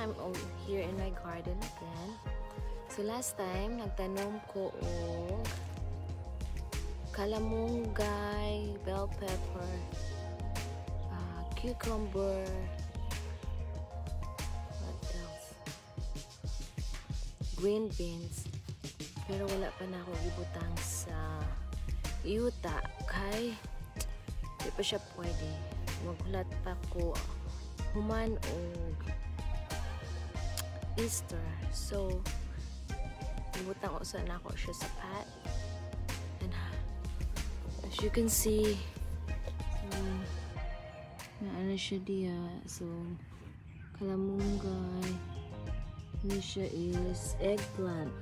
I'm here in my garden again. So, last time, nagtanom ko og kalamunggay, bell pepper, ah, cucumber, what else? Green beans. Pero wala pa na ako ibutang sa yuta kay di pa siya pwede. Maghulat pa ko human o Easter. So, ibutang ko sana ako siya sa pot. And as you can see, um, na ano siya diya. So, kalamunggay. Ini siya is eggplant.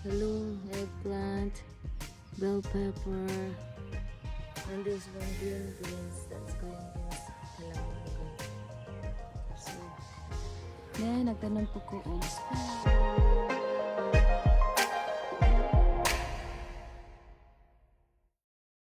Talong, eggplant, bell pepper, and this one green beans. That's green beans. Then, nagtanong po ko og spinach.